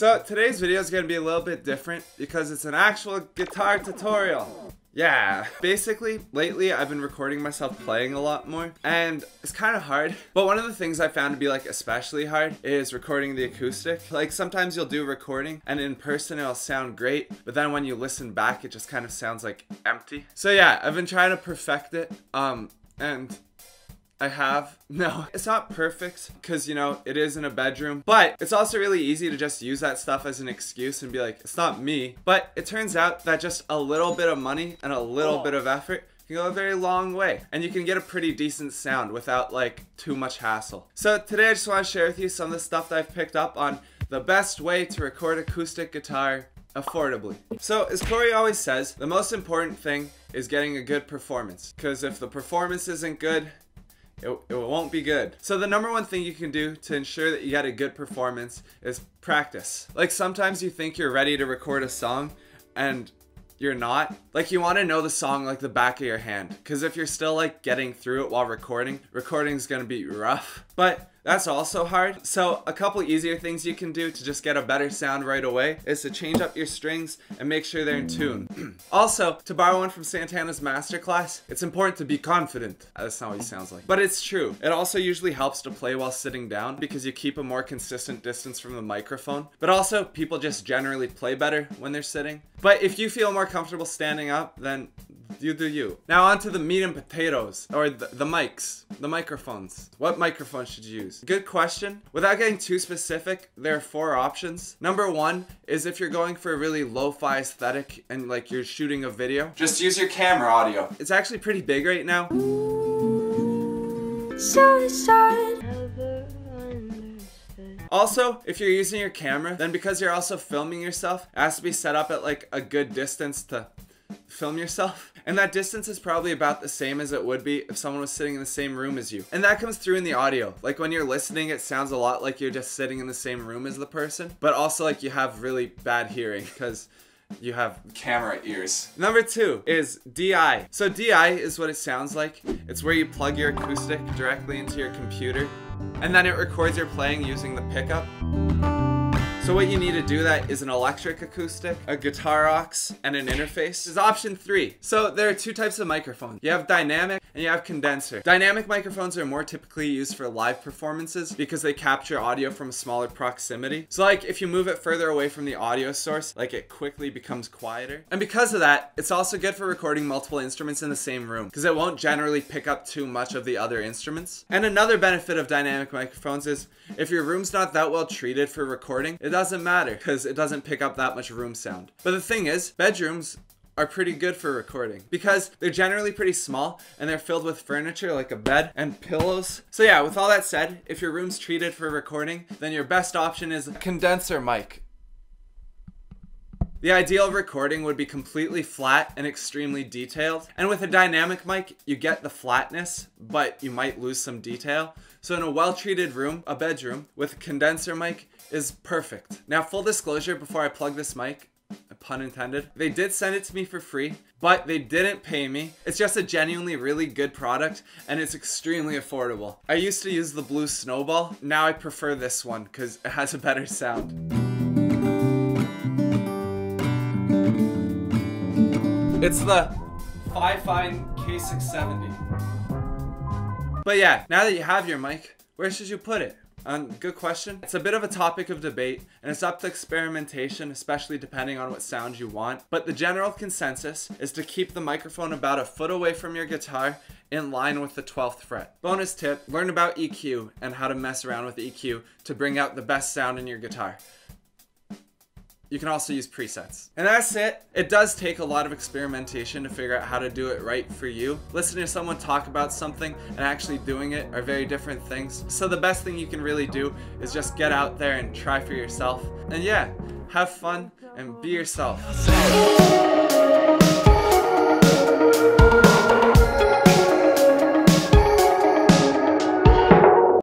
So today's video is going to be a little bit different because it's an actual guitar tutorial. Yeah, basically, lately I've been recording myself playing a lot more, and it's kind of hard. But one of the things I found to be like especially hard is recording the acoustic. Like sometimes you'll do recording, and in person it'll sound great, but then when you listen back, it just kind of sounds like empty. So yeah, I've been trying to perfect it, um, and I have. No, it's not perfect because, you know, it is in a bedroom, but it's also really easy to just use that stuff as an excuse and be like, it's not me. But it turns out that just a little bit of money and a little oh. bit of effort can go a very long way and you can get a pretty decent sound without like too much hassle. So today I just want to share with you some of the stuff that I've picked up on the best way to record acoustic guitar affordably. So as Corey always says, the most important thing is getting a good performance because if the performance isn't good, it, it won't be good. So the number one thing you can do to ensure that you get a good performance is practice. Like sometimes you think you're ready to record a song and you're not. Like you want to know the song like the back of your hand. Cause if you're still like getting through it while recording, recording is gonna be rough. But that's also hard. So a couple easier things you can do to just get a better sound right away is to change up your strings and make sure they're in tune. also, to borrow one from Santana's masterclass, it's important to be confident. Uh, that's not what he sounds like. But it's true. It also usually helps to play while sitting down because you keep a more consistent distance from the microphone. But also, people just generally play better when they're sitting. But if you feel more comfortable standing up, then you do you. Now on to the meat and potatoes, or the, the mics, the microphones. What microphone should you use? Good question. Without getting too specific, there are four options. Number one is if you're going for a really lo-fi aesthetic and like you're shooting a video, just use your camera audio. It's actually pretty big right now. Also, if you're using your camera, then because you're also filming yourself, it has to be set up at like a good distance to film yourself. And that distance is probably about the same as it would be if someone was sitting in the same room as you. And that comes through in the audio. Like when you're listening, it sounds a lot like you're just sitting in the same room as the person, but also like you have really bad hearing because you have camera ears. Number two is DI. So DI is what it sounds like. It's where you plug your acoustic directly into your computer and then it records your playing using the pickup. So what you need to do that is an electric acoustic, a guitar aux, and an interface. This is option three. So there are two types of microphones. You have dynamic and you have condenser. Dynamic microphones are more typically used for live performances because they capture audio from a smaller proximity. So like if you move it further away from the audio source, like it quickly becomes quieter. And because of that, it's also good for recording multiple instruments in the same room because it won't generally pick up too much of the other instruments. And another benefit of dynamic microphones is if your room's not that well treated for recording, it doesn't matter because it doesn't pick up that much room sound. But the thing is, bedrooms are pretty good for recording because they're generally pretty small and they're filled with furniture like a bed and pillows. So yeah, with all that said, if your room's treated for recording, then your best option is a condenser mic. The ideal recording would be completely flat and extremely detailed. And with a dynamic mic, you get the flatness, but you might lose some detail. So in a well-treated room, a bedroom, with a condenser mic is perfect. Now, full disclosure, before I plug this mic, pun intended. They did send it to me for free, but they didn't pay me. It's just a genuinely really good product and it's extremely affordable. I used to use the blue snowball. Now I prefer this one because it has a better sound. It's the Fifine K670. But yeah, now that you have your mic, where should you put it? Um, good question. It's a bit of a topic of debate, and it's up to experimentation, especially depending on what sound you want. But the general consensus is to keep the microphone about a foot away from your guitar in line with the 12th fret. Bonus tip, learn about EQ and how to mess around with EQ to bring out the best sound in your guitar. You can also use presets. And that's it. It does take a lot of experimentation to figure out how to do it right for you. Listening to someone talk about something and actually doing it are very different things. So the best thing you can really do is just get out there and try for yourself. And yeah, have fun and be yourself.